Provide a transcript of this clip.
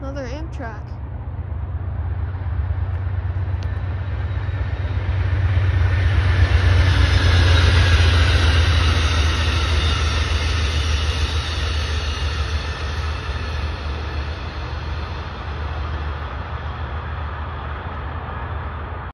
Another Amtrak.